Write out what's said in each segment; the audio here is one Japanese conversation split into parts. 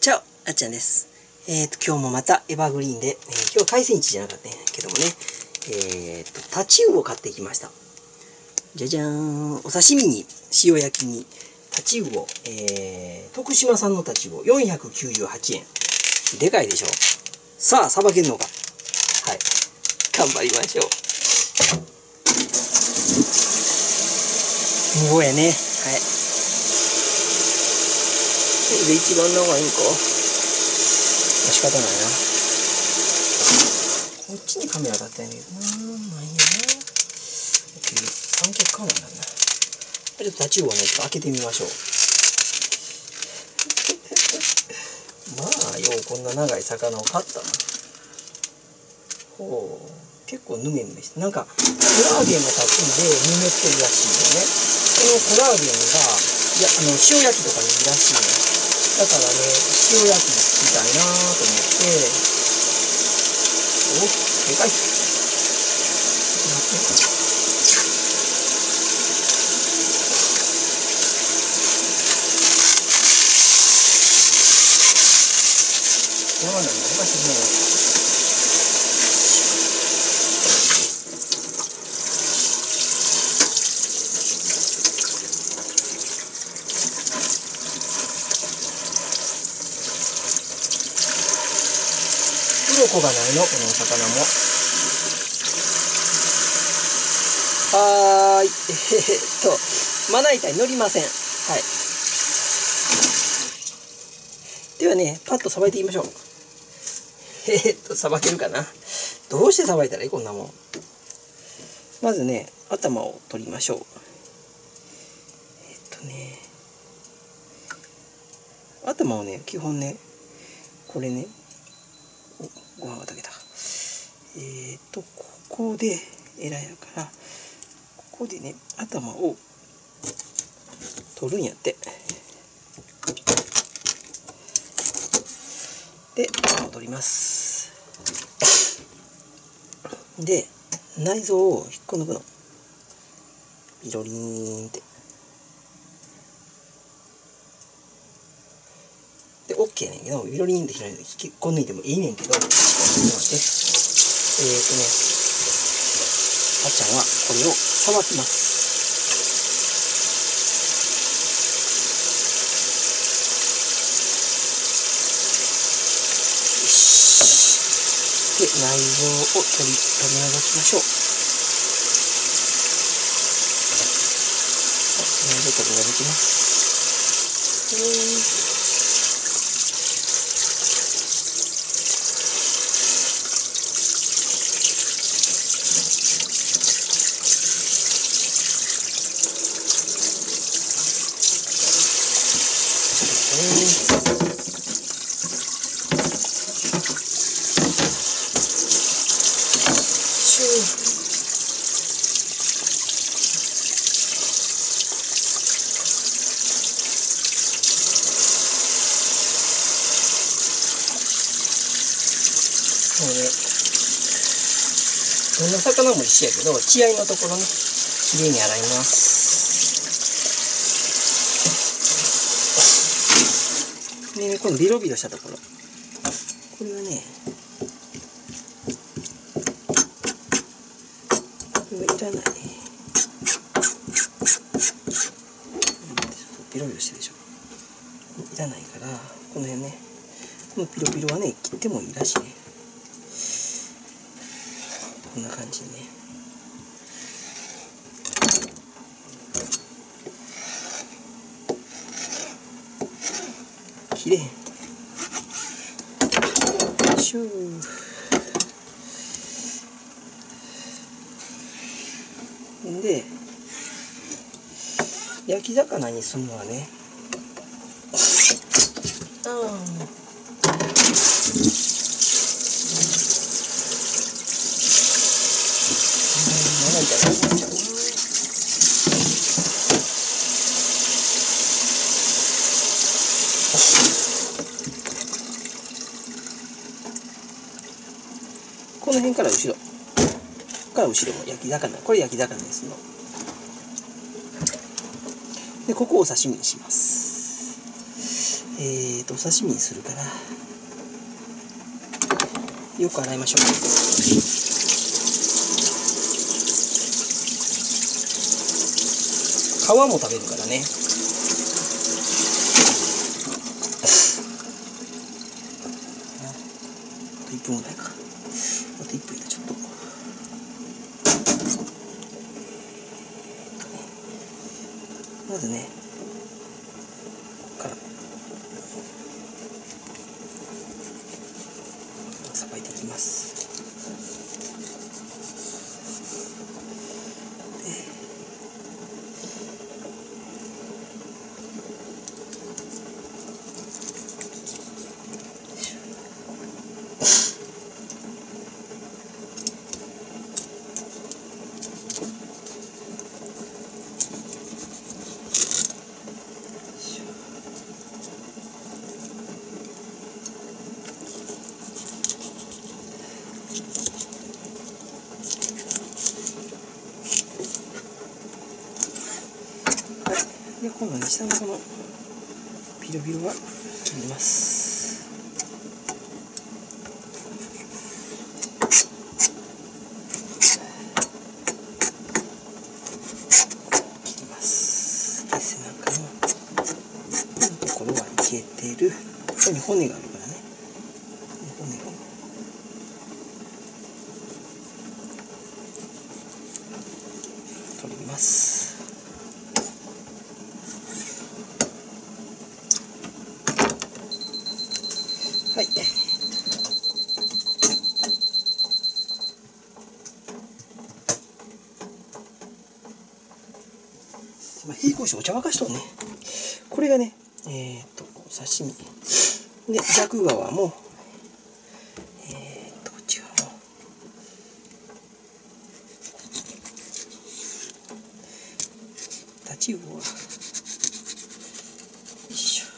チャオあっちゃんです。えっ、と、今日もまたエバーグリーンで、えー今日は海鮮市じゃなかったんやけどもね、えっ、と、タチウオを買ってきました。じゃじゃーん。お刺身に、塩焼きに、タチウオ、えー、徳島産のタチウオ、498円。でかいでしょ。さあ、さばけるのか。はい。頑張りましょう。無謀やね。はい。これで一番長いんか？仕方ないな。こっちにカメラだったんやけどな。まあいいやな。三脚カメラなんだな。ちょっとタチウオね、ちょっと開けてみましょう。まあ、ようこんな長い魚を買ったな。ほう。結構ヌメヌメして。なんか、コラーゲンがたっぷりでぬめってるらしいよね。そのコラーゲンが、いや、あの、塩焼きとかにいいらしいね。だからね、塩焼きみたいなと思って、おでかい。ちょっと待って。山なんだ、おかしいね。鱗がないの、このお魚も。はーい。えーっと、まな板に乗りません。はい。ではね、パッとさばいていきましょう。えーっと、さばけるかな。どうしてさばいたらいいこんなもん。まずね、頭を取りましょう。えーっとね、頭をね、基本ね、これね、ご飯が炊けた。えーと、ここで、エラやから、ここでね、頭を取るんやって。で、頭を取ります。で、内臓を引っこ抜くの。ビロリーンって。で、OK やねんけど、ビロリンって開いて引っこ抜いてもいいねんけど、ちょっと待って。えーとね、あっちゃんはこれをさばきます。よし。で、内臓を取り、取り除きましょう。内臓取り除きます。どんな魚も一緒やけど血合いのところね。きれいに洗います。でねこのビロビロしたところ。これはねこれはいらない。ビロビロしてるでしょ。いらないからこの辺ね。このピロピロはね切ってもいいらしいね。こんな感じね。きれいシュー。で焼き魚にするのはね。あーまだ痛くなっちゃうこの辺から後ろ。から後ろも焼き魚。これ焼き魚ですのでここをお刺身にします。えーとお刺身にするから。よく洗いましょう。も食べるからね。あと1分ぐらいか。あと1分でちょっと。まずねここからさばいていきますで今度はね下のこのビロビロは切ります。切ります。で背中のところは消えてる。ここに骨があるからね骨を取りますはい。まあ、平行しお茶沸かしとんね。これがね、えっ、と、お刺身。で、逆側も、えっ、と、こっち側も。タチウオは、よいしょ。よ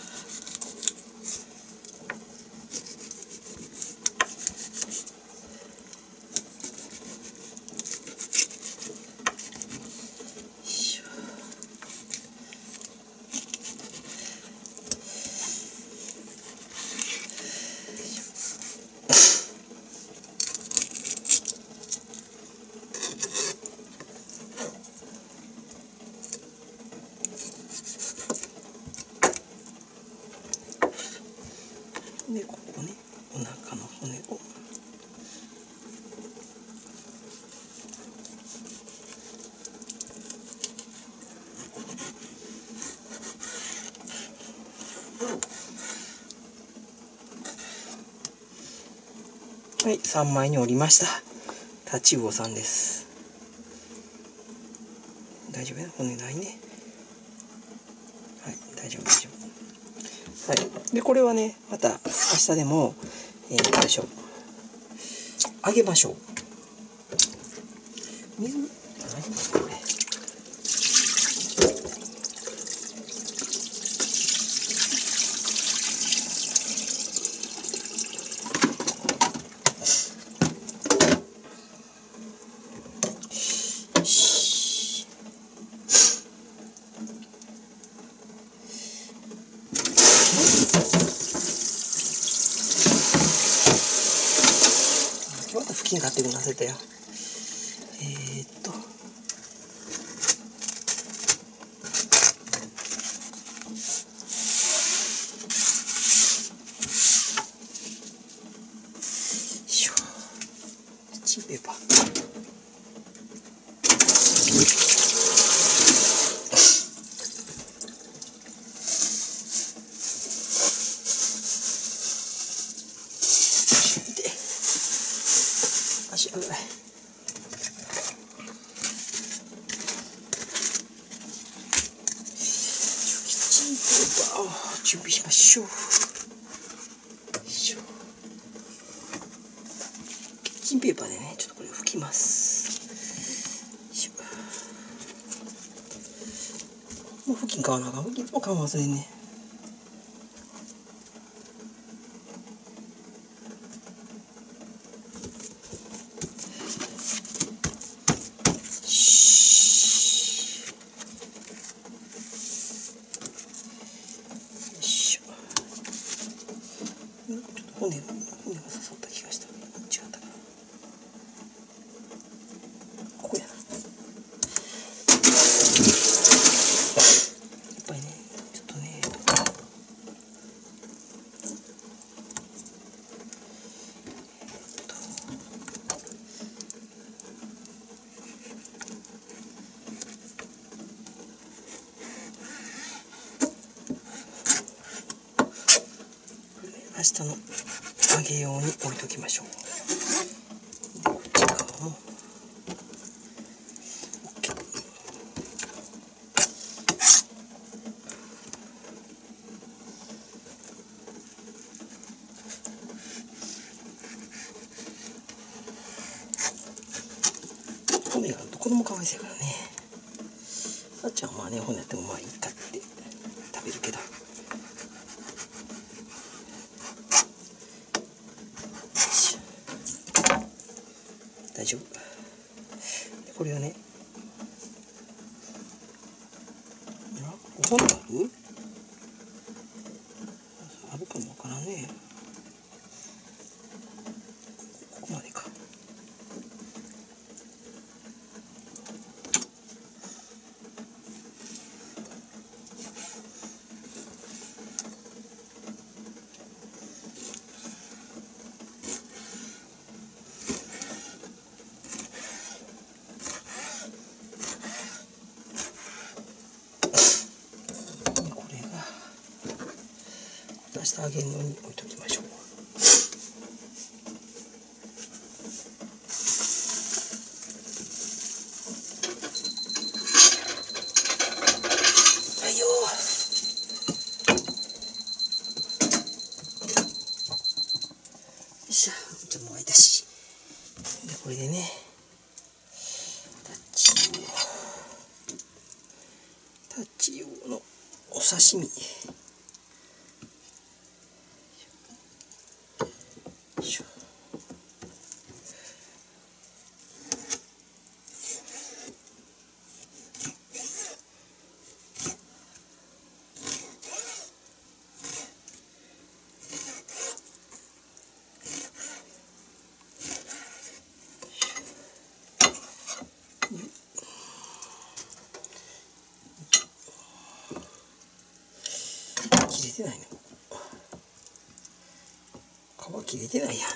いしょでここねお腹の骨をはい3枚に折りました。タチウオさんです。大丈夫や？骨ないね。はい大丈夫大丈夫。はいでこれはねまた明日でもえー、どうでしょう。揚げましょう。水今日また布巾買ってくださったよえー、っとしょキッチンペーパー痛い足危ないキッチンペーパーを準備しましょう。しょ。キッチンペーパーでねちょっとこれを拭きます。もう布巾買わな。あかん布巾も買うの忘れねしよいしょちょっと骨骨が刺さった気がした違ったかなここややっぱりねちょっとねえっと明日の揚げ用に置いときましょう。こっち側も OK 骨があると子供かわいそうやからね。あっちゃんはまあね骨やってもまあいいかって食べるけど大丈夫でこれをねあここ骨あるあるかもわからんねここまでかでこれが明日揚げのに置いときましょう。はいよよっしゃちょっともう開いたしでこれでねタッチ用タッチ用のお刺身よいしょ切れてないね皮切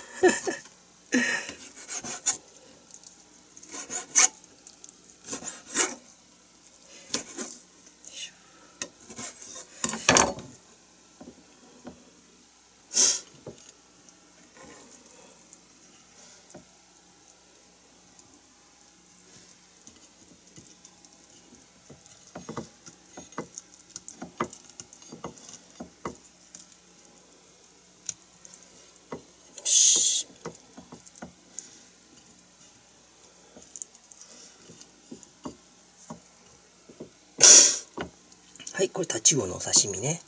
はいこれタチウオのお刺身ね。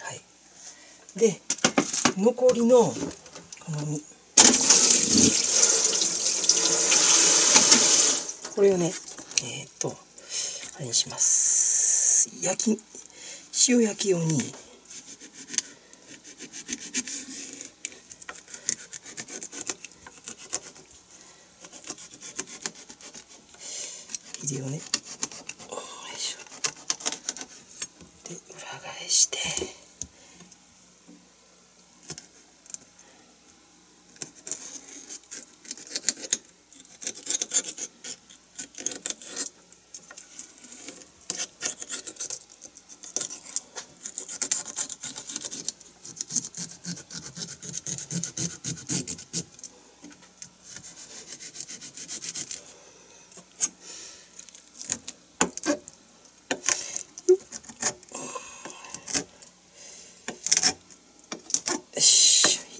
はい。で残りのこの身これをねえっ、とあれにします。焼き塩焼き用に。ひれをねよいしょで裏返して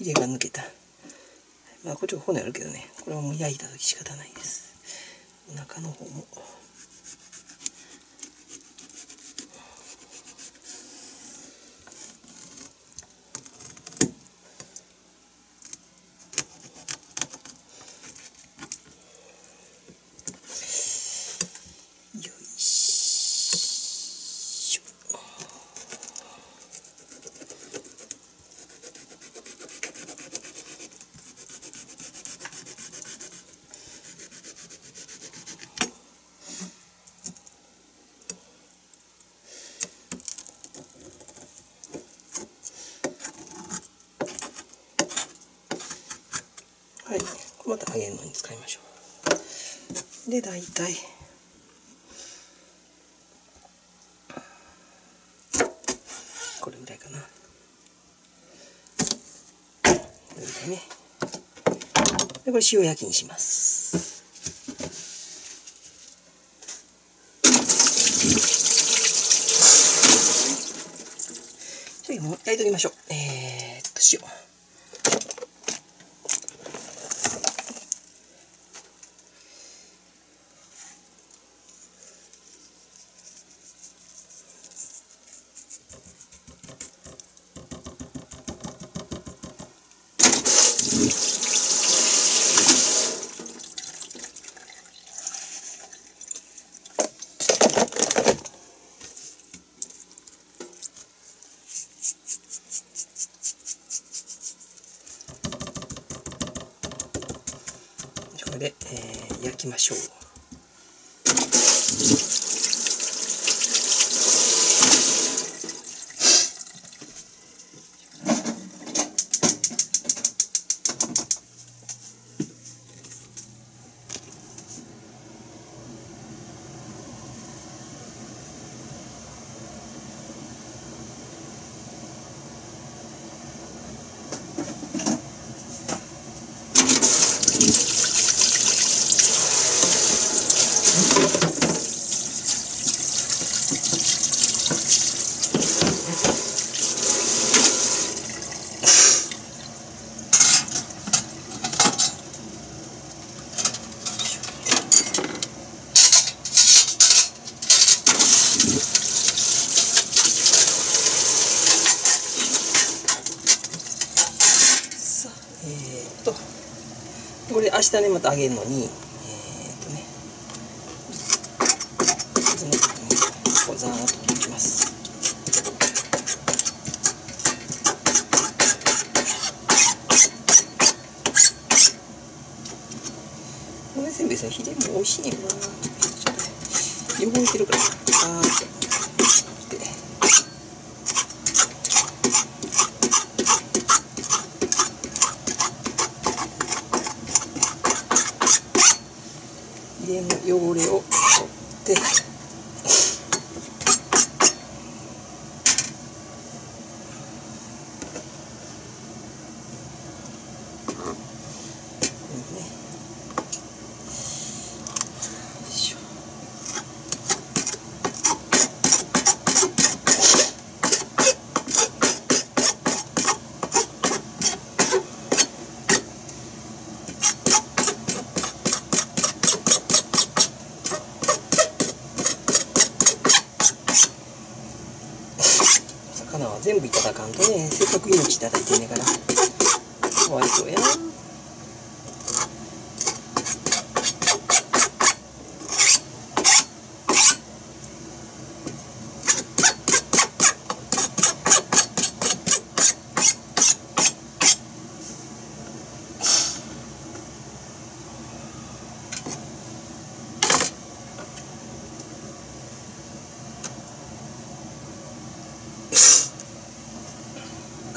よしヒレが抜けた。まあこっちは骨あるけどね。これはもう焼いた時仕方ないです。お腹の方もよいしょこれまた揚げるのに使いましょうで大体。これぐらいかな。これぐらいね。でこれ塩焼きにします。じゃあもう焼いておきましょう。えー、っと塩これで、えー焼きましょうさあえー、っとこれ明日ねまたあげるのにえー、っとねまずねこうザーッといきますこれせんべいさんひれも美味しいねんなちょっとね汚れてるからあーってで家の汚れを取ってうんねよいしょ魚は全部いただかんとねせっかく命いただいてんねんからかわいそうやな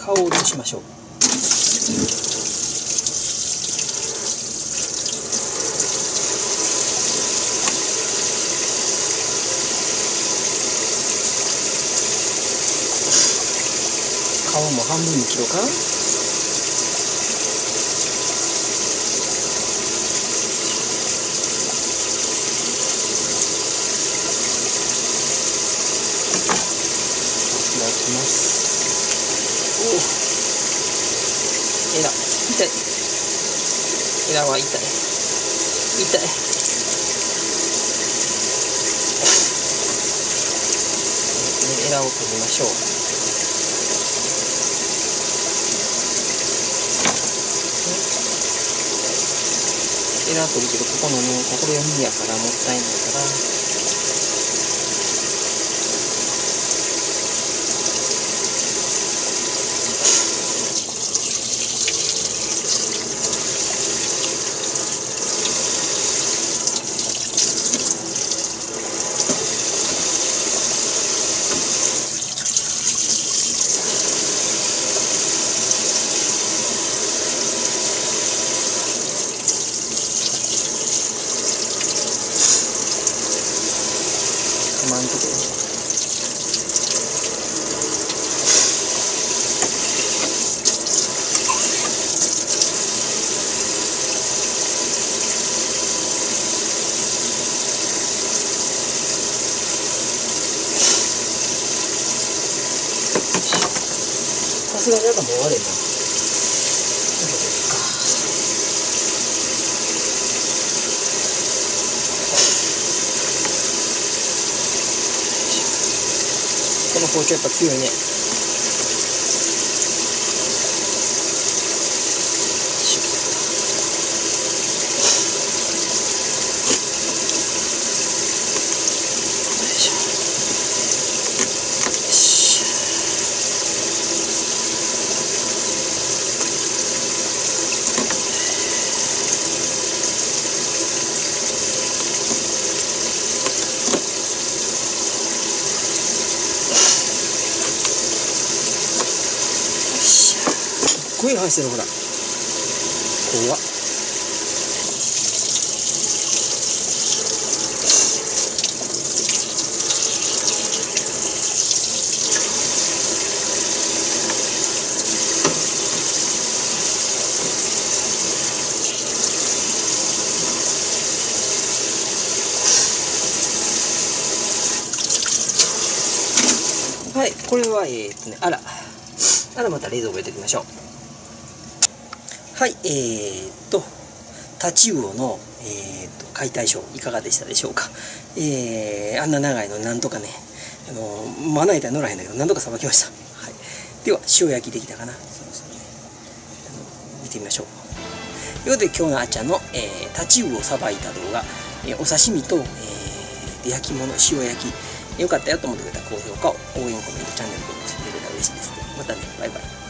顔を落としましょう顔も半分に切ろうかいただきます。おおえら痛い。えらは痛い。痛い。えらを取りましょう。エラ取るけどここのねここで海やからもったいないから。すがになんかもう終われんなこの包丁やっぱ強いね。い入ってるほら怖っ。はい、これは、えー、っとね、あら、あらまた冷蔵庫入れておきましょう。はい、えー、っと、タチウオの、えー、っと解体ショーいかがでしたでしょうか？えー、あんな長いのなんとかね、あのまな板乗らへんだけど、なんとかさばきました。はい。では、塩焼きできたかな？そろそろね、あの見てみましょう。ということで、今日のあちゃんの、えー、タチウオをさばいた動画、えー、お刺身と、えー、焼き物、塩焼き、よかったよと思ってくれた高評価を、応援コメント、チャンネル登録してくれたら嬉しいです。またね、バイバイ。